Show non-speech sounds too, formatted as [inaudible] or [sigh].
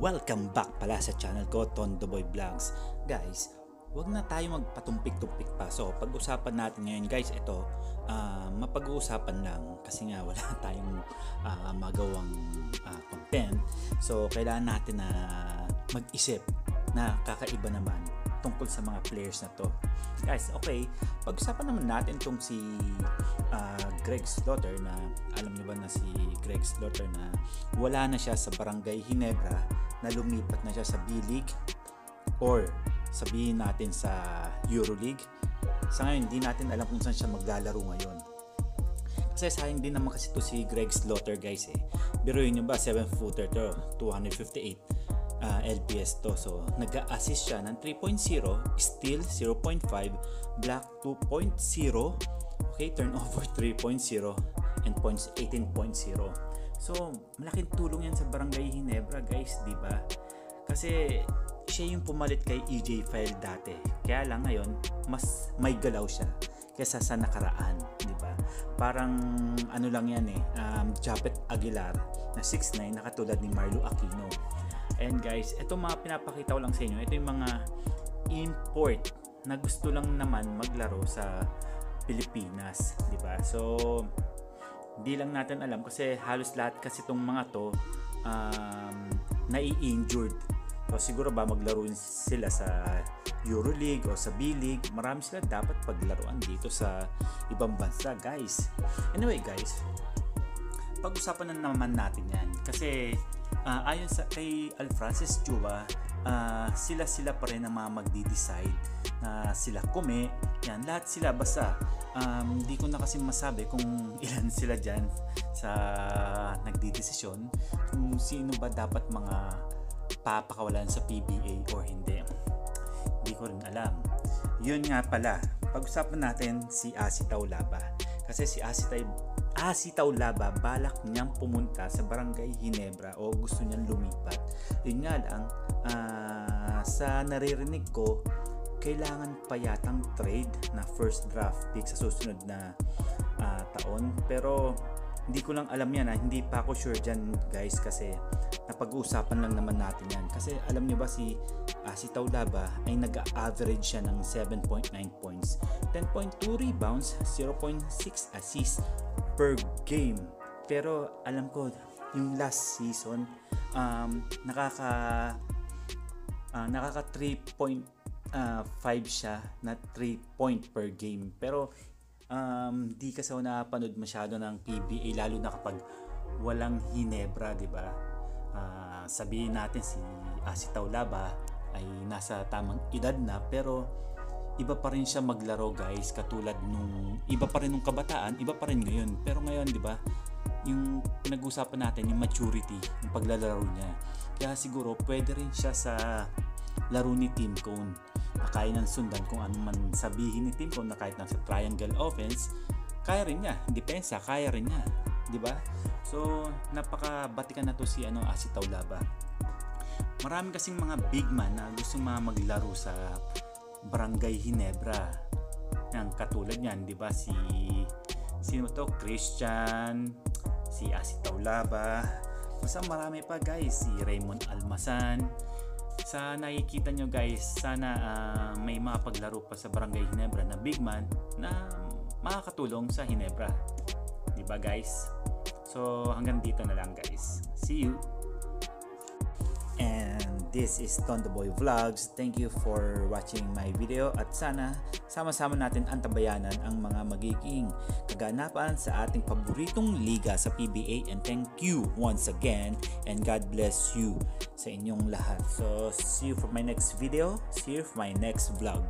Welcome back pala sa channel ko, Tondo Boy Vlogs. Guys, wag na tayo magpatumpik-tumpik pa. So, pag-usapan natin ngayon guys, ito, uh, mapag-uusapan lang kasi nga wala [laughs] tayong uh, magawang uh, content. So, kailangan natin na mag-isip na kakaiba naman tungkol sa mga players na to. Guys, okay, pag-usapan naman natin tong si uh, Greg Slaughter na alam niyo ba na si Greg Slaughter na wala na siya sa Barangay Hinebra na lumipat na siya sa B-League or sabihin natin sa EuroLeague. Sa ngayon, hindi natin alam kung saan siya maglalaro ngayon. Kasi sayang din naman kasi to si Greg Slaughter guys eh. Biruin nyo ba, 7 footer to, 258 uh, LPS to. So, nag-assist siya ng 3.0, steal 0.5, block 2.0, okay, turnover [laughs] 3.0, and points 18.0. So, malaking tulong yan sa Barangay Hinebra guys, di ba? Kasi siya yung pumalit kay EJ File dati. Kaya lang ngayon, mas may galaw siya kaysa sa nakaraan, di ba? Parang ano lang yan eh, um, Japet Aguilar na 6'9 na katulad ni Marlo Aquino. And guys, ito mga pinapakita ko lang sa inyo, ito yung mga import na gusto lang naman maglaro sa Pilipinas, di ba? So, di lang natin alam kasi halos lahat kasi itong mga to um, nai-injured. So siguro ba maglaro sila sa Euroleague o sa B-League? Marami sila dapat paglaruan dito sa ibang bansa guys. Anyway guys pag-usapan na naman natin yan. Kasi uh, ayon sa kay Alfrancis Chua uh, sila sila pa rin ang mga magdi-decide na sila kume yan lahat sila basta um, di ko na kasi masabi kung [laughs] ilan sila dyan sa nagdidesisyon kung sino ba dapat mga papakawalan sa PBA or hindi. Hindi ko rin alam. Yun nga pala pag-usapan natin si Asitaw Laba. Kasi si Asitaw Asitaw Laba balak niyang pumunta sa Barangay Hinebra o gusto niyang lumipat. Yun nga lang uh, sa naririnig ko kailangan pa yatang trade na first draft pick sa susunod na uh, taon. Pero hindi ko lang alam yan ha. hindi pa ako sure dyan guys kasi napag-uusapan lang naman natin yan. Kasi alam niyo ba si uh, si Taulaba ay nag-average siya ng 7.9 points 10.2 rebounds 0.6 assists per game pero alam ko yung last season um, nakaka uh, nakaka 3 uh, ah, 5 siya na 3 point per game. Pero um, di kasi ako napanood masyado ng PBA lalo na kapag walang Hinebra, di ba? Uh, sabihin natin si Asitaw Laba ay nasa tamang edad na pero iba pa rin siya maglaro guys katulad nung iba pa rin nung kabataan iba pa rin ngayon pero ngayon di ba yung pinag-usapan natin yung maturity yung paglalaro niya kaya siguro pwede rin siya sa laro ni Team Cone na kaya ng sundan kung ano man sabihin ni Tim Cone na kahit nasa triangle offense, kaya rin niya. Depensa, kaya rin niya. di ba? So, napakabatikan na to si ano, Asitaw Laba. Marami kasing mga big man na gusto mga maglaro sa Barangay Hinebra. Yang katulad niyan, di ba? Si sino to? Christian, si Asitaw Laba. Basta marami pa guys, si Raymond Almasan, sa nakikita nyo guys, sana uh, may mga paglaro pa sa Barangay Hinebra na big man na makakatulong sa Hinebra. Di ba guys? So hanggang dito na lang guys. See you! This is Tondo Boy Vlogs. Thank you for watching my video at sana sama-sama natin antabayanan ang mga magiging kaganapan sa ating paboritong liga sa PBA and thank you once again and God bless you sa inyong lahat. So see you for my next video. See you for my next vlog.